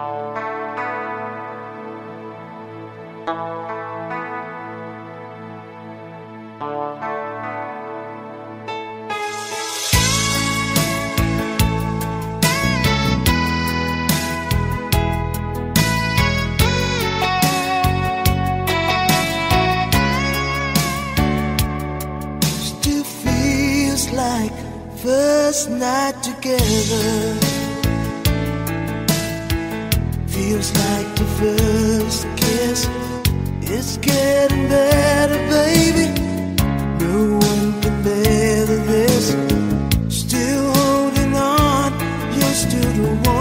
Still feels like first night together. feels like the first kiss. It's getting better, baby. No one can better this. Still holding on, You're still the one.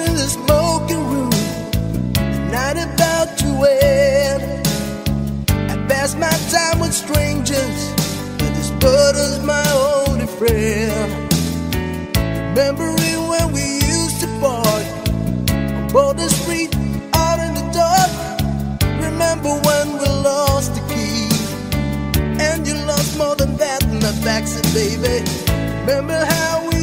in the smoking room, the night about to end. I pass my time with strangers, but this butter's my only friend. Remembering when we used to on both the street, out in the dark. Remember when we lost the and you lost more than that in the backseat, baby. Remember how we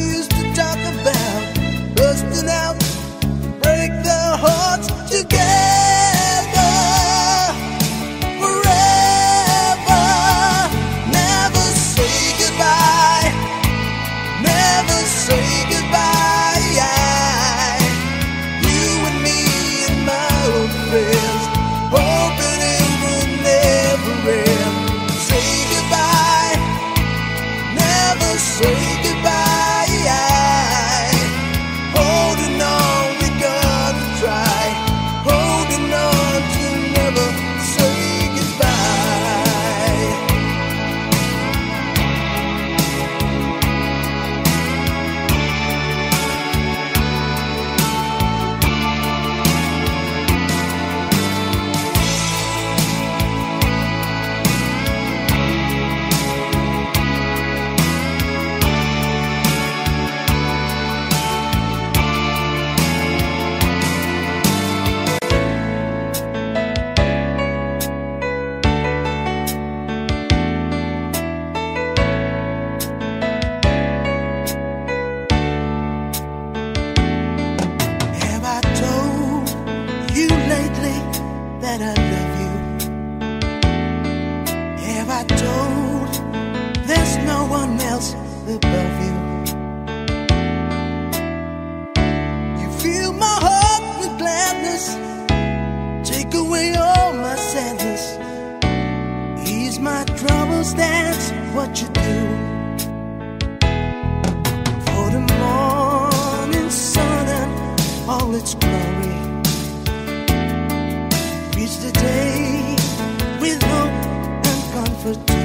never do.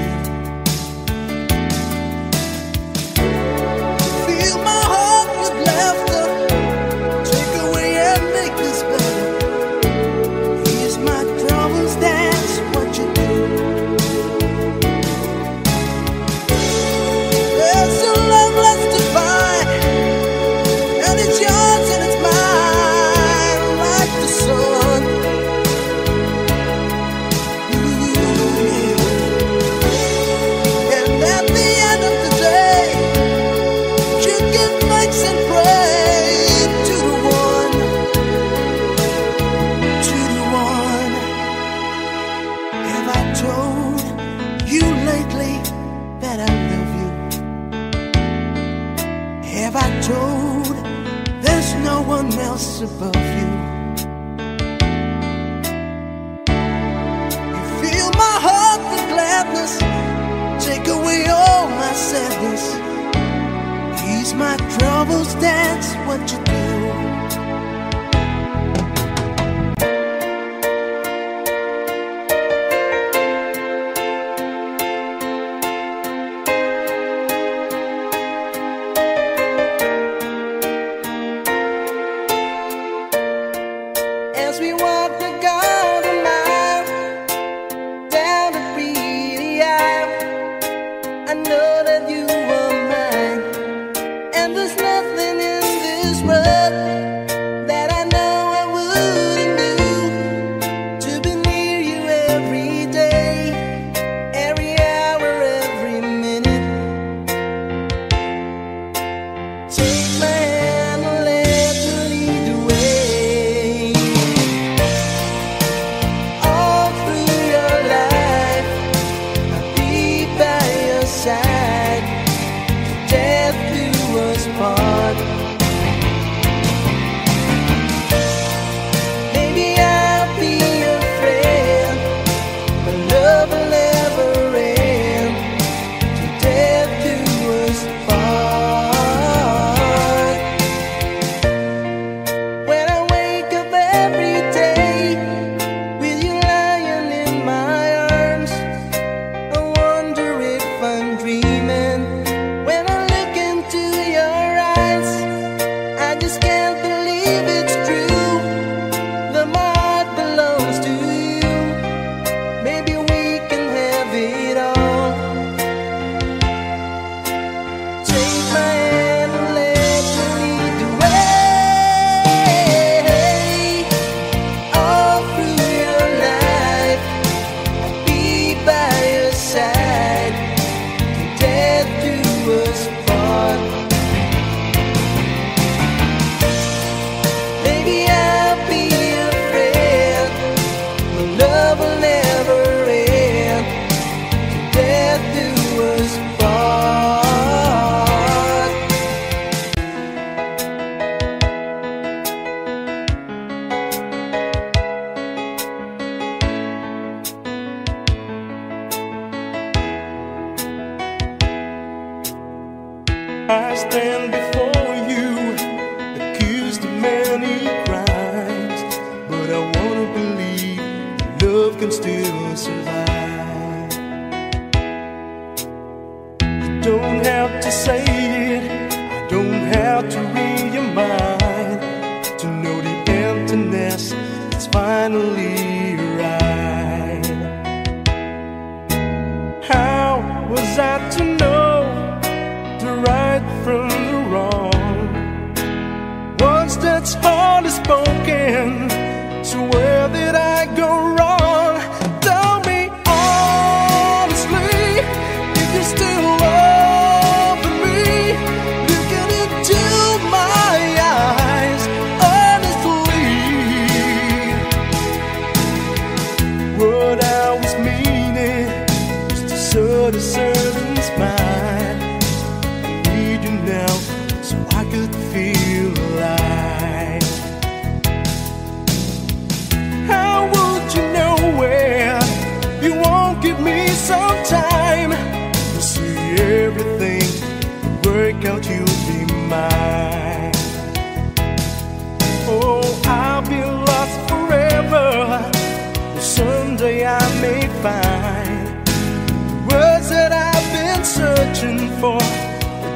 searching for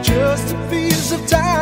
just a piece of time.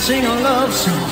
Sing a love song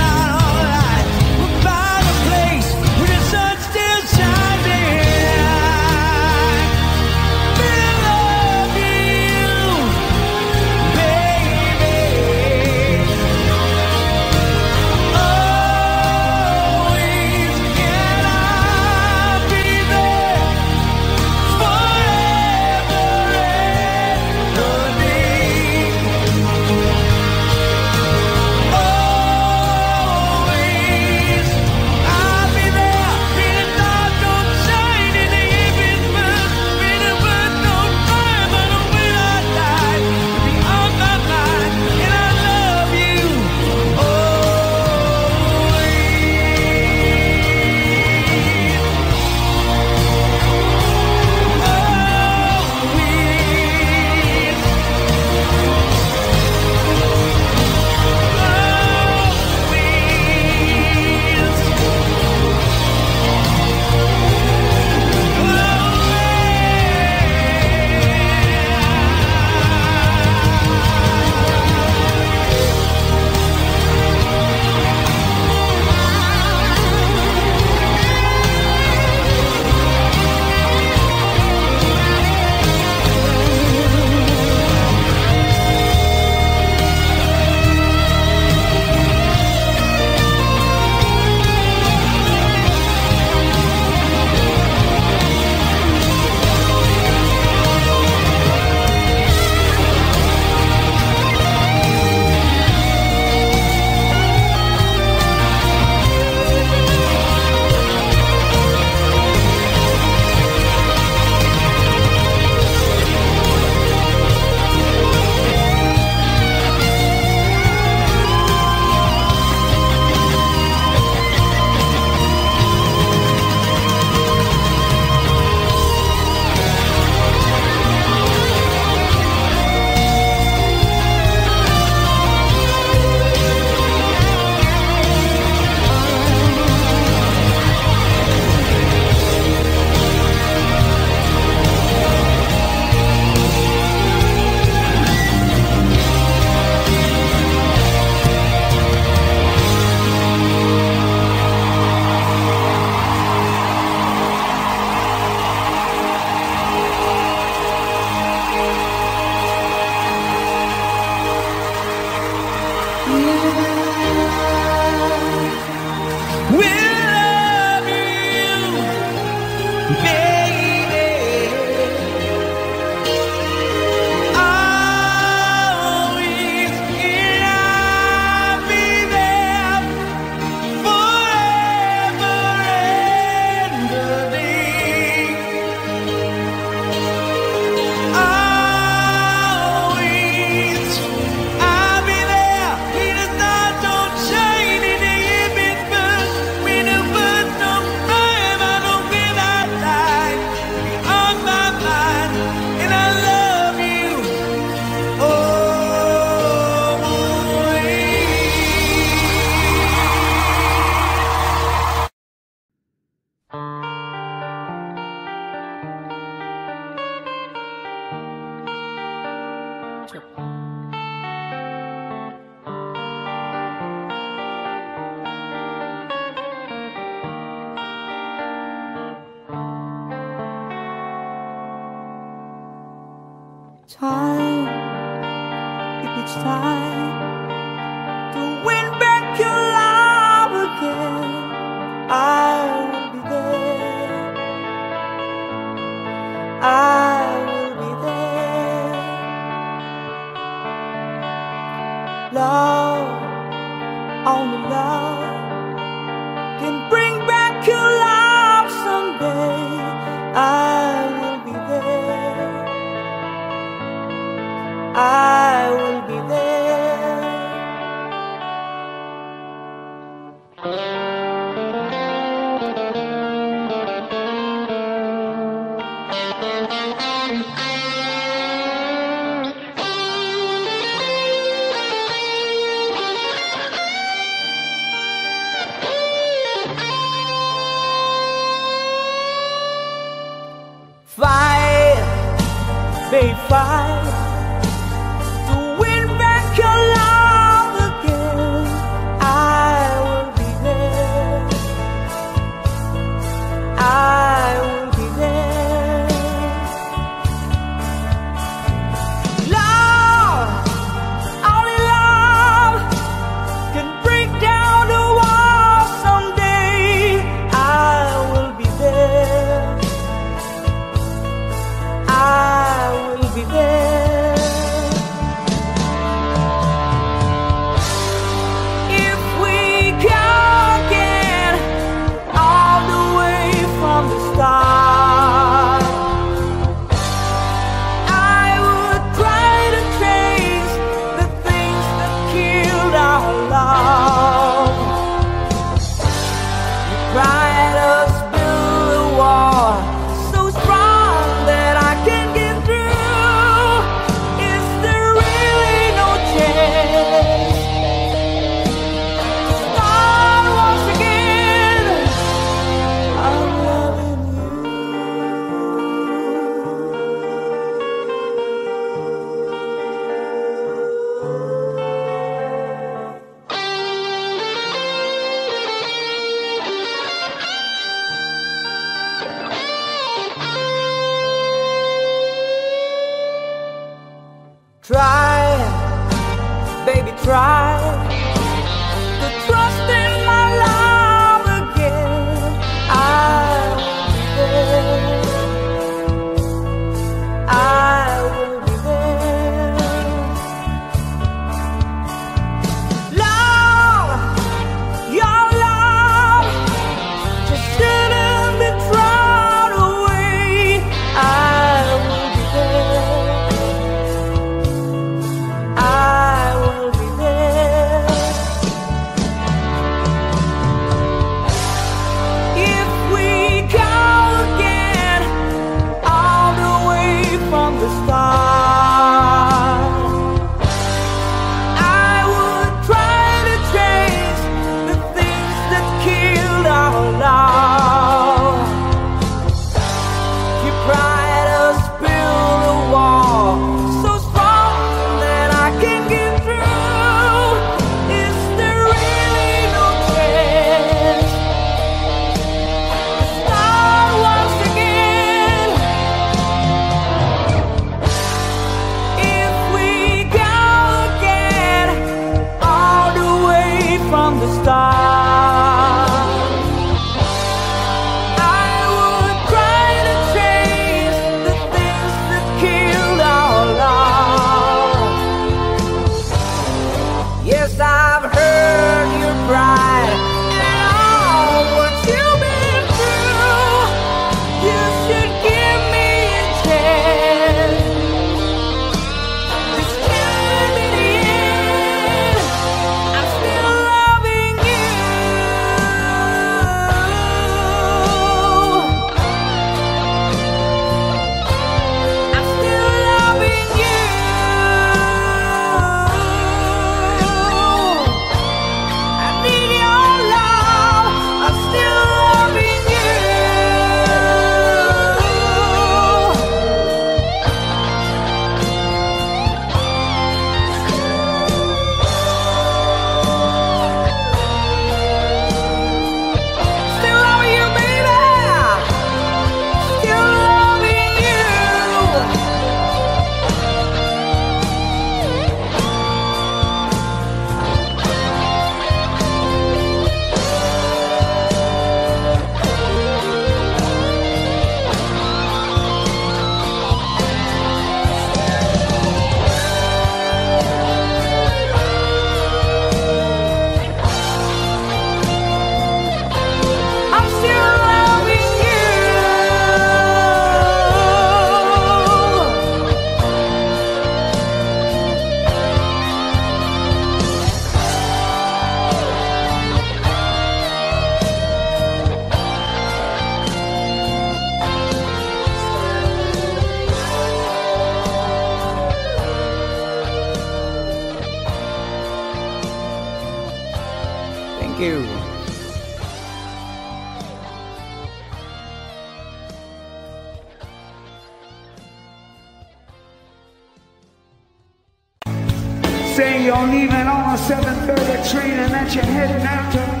that you're heading out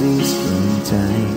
see springtime.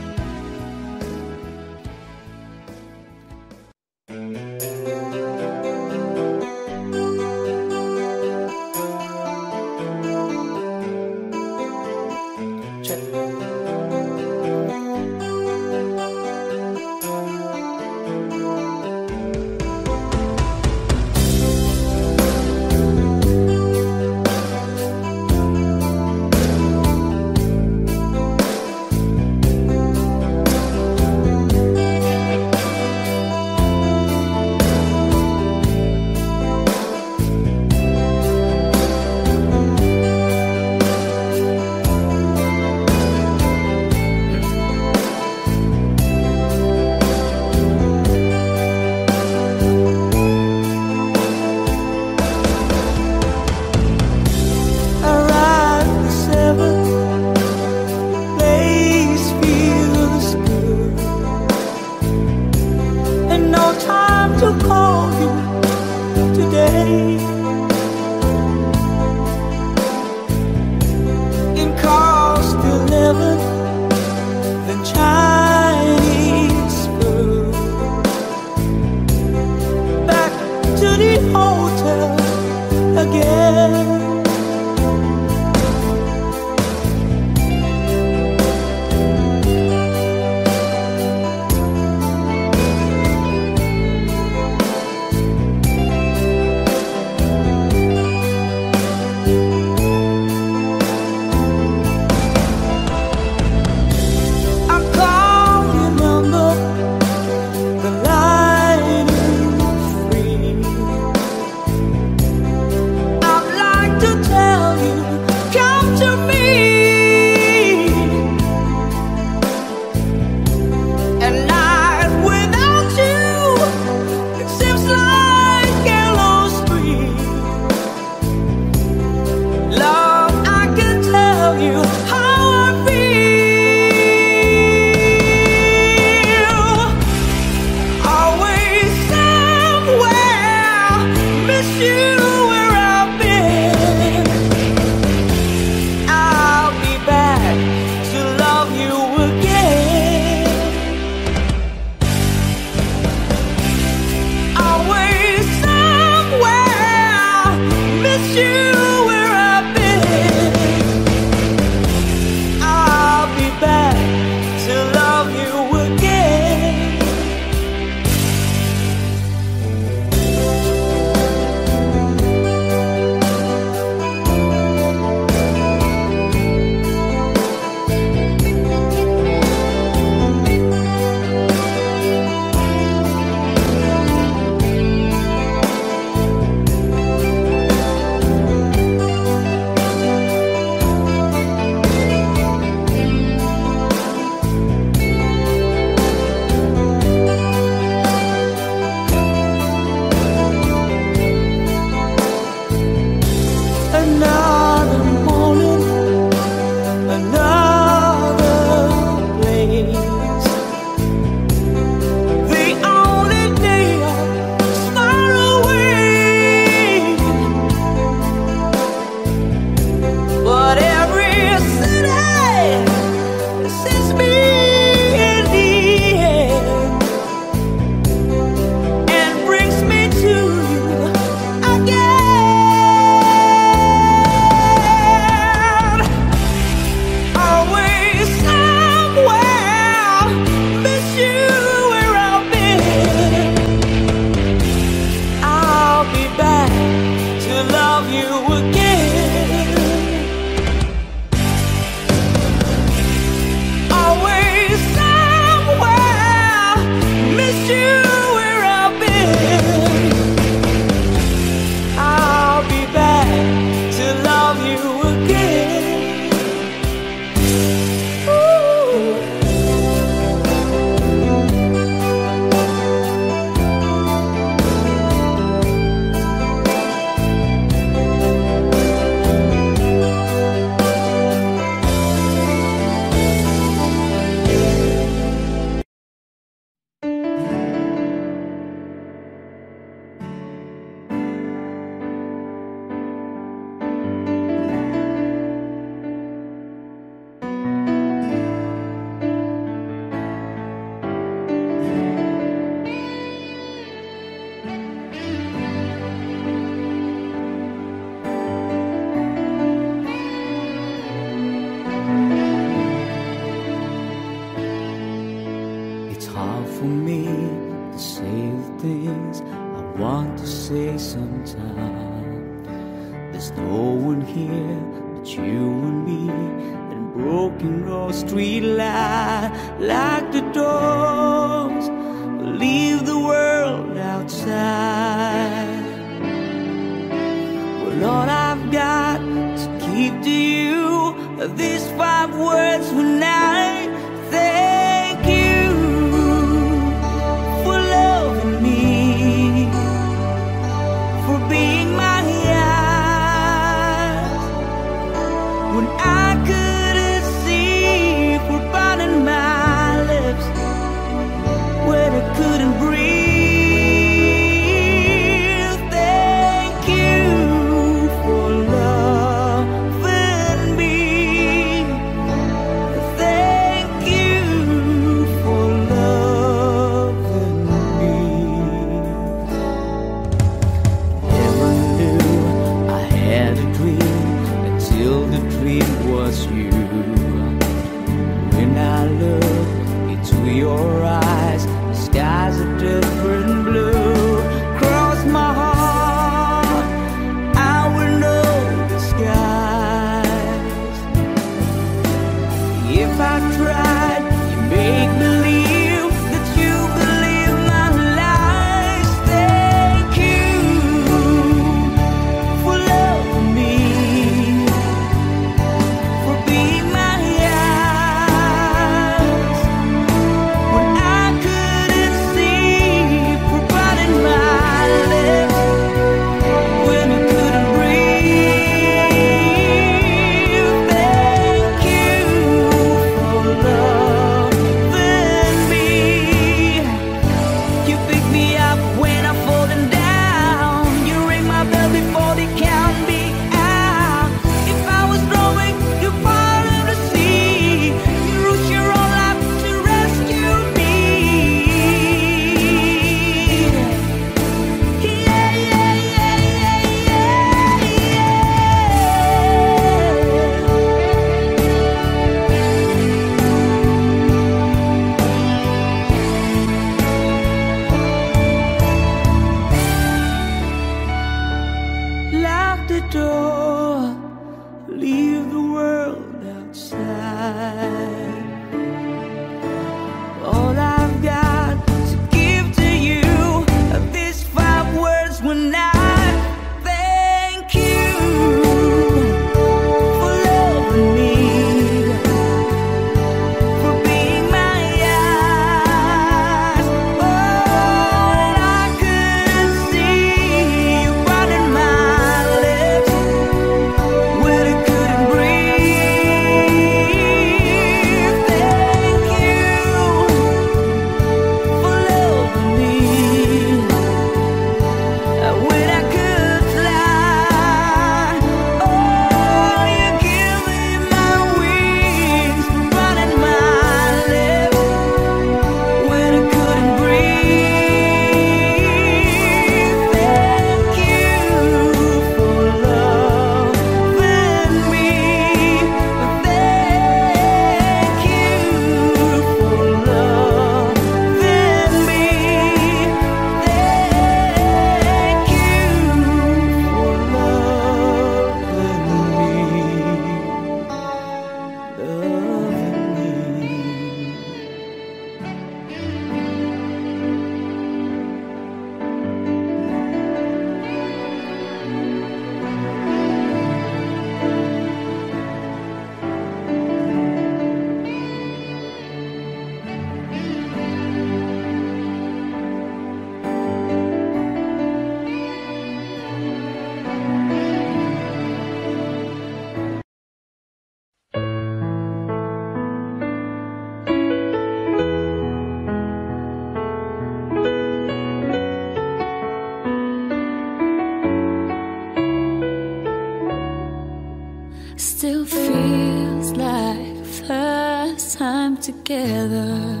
Together.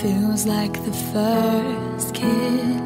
Feels like the first kiss.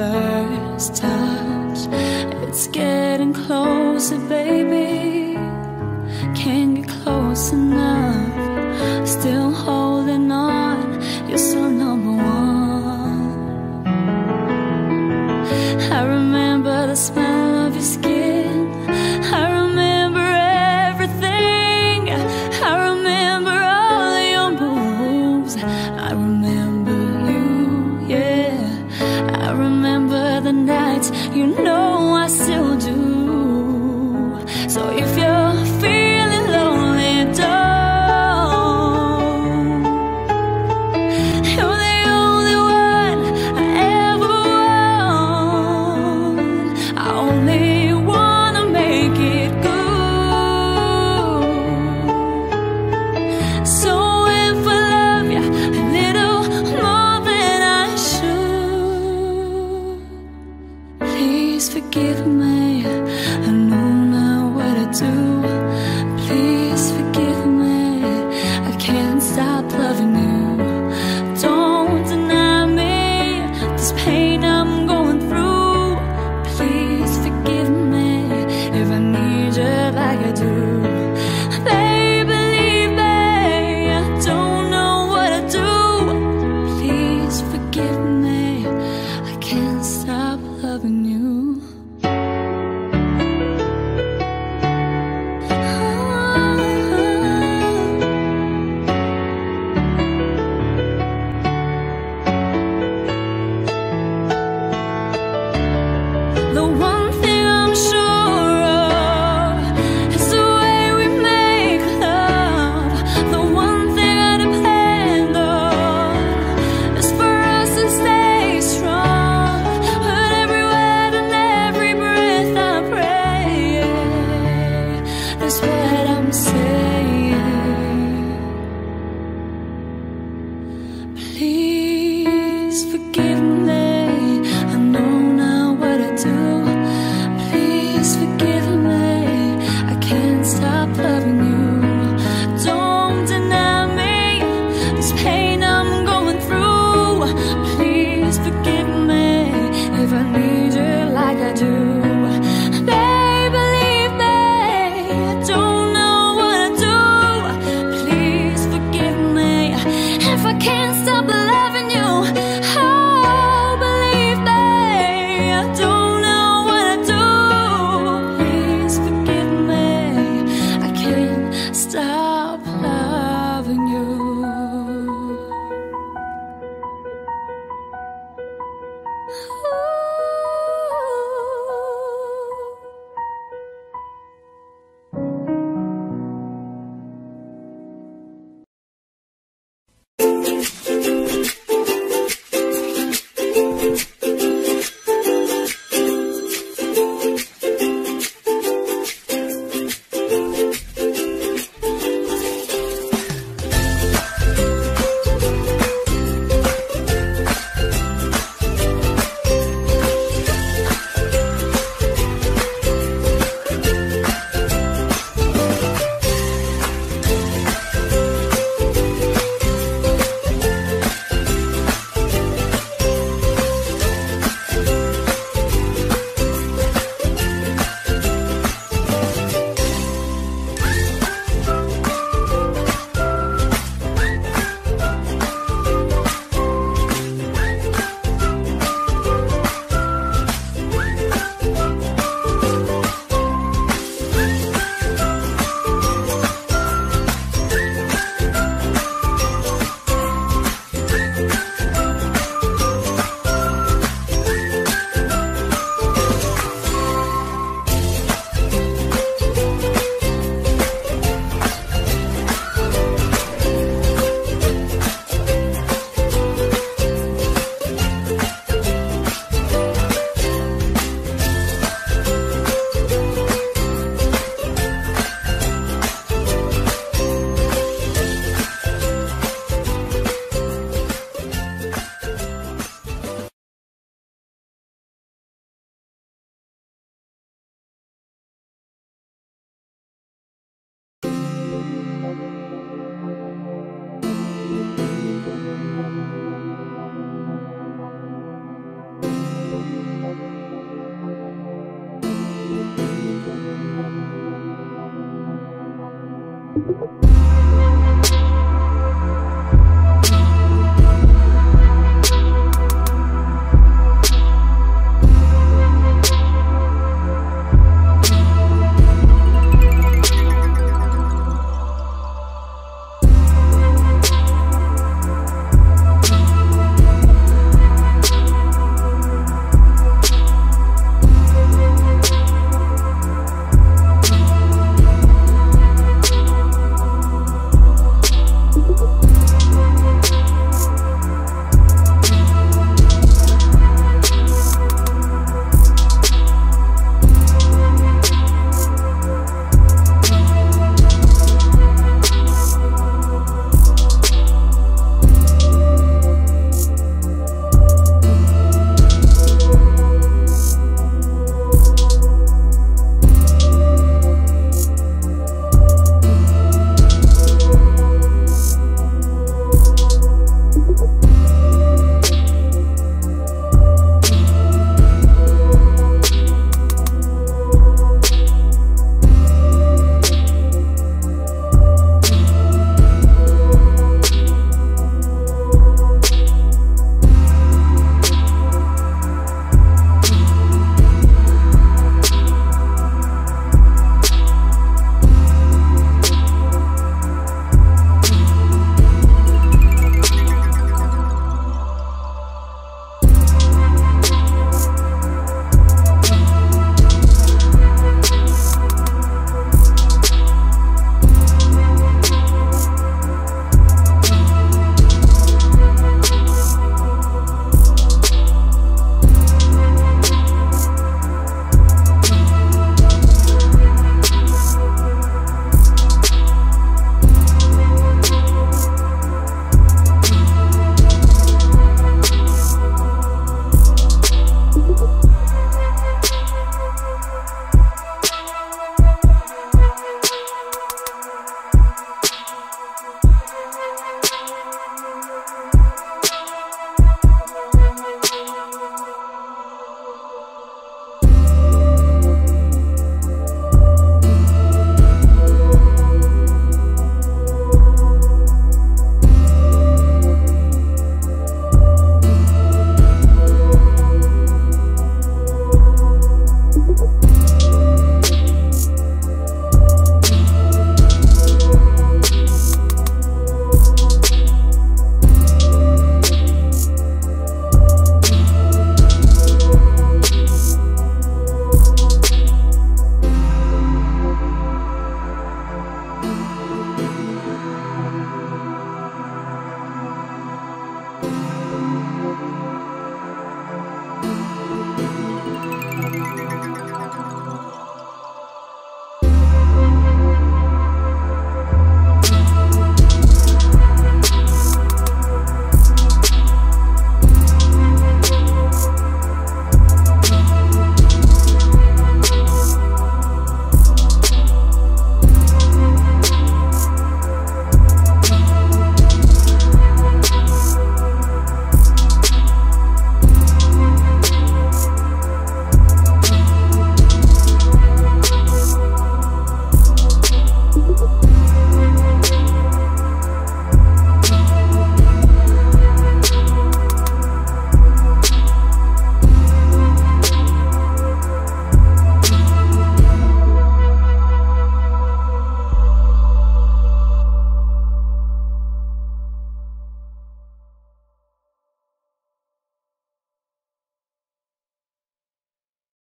First touch. It's getting closer, baby.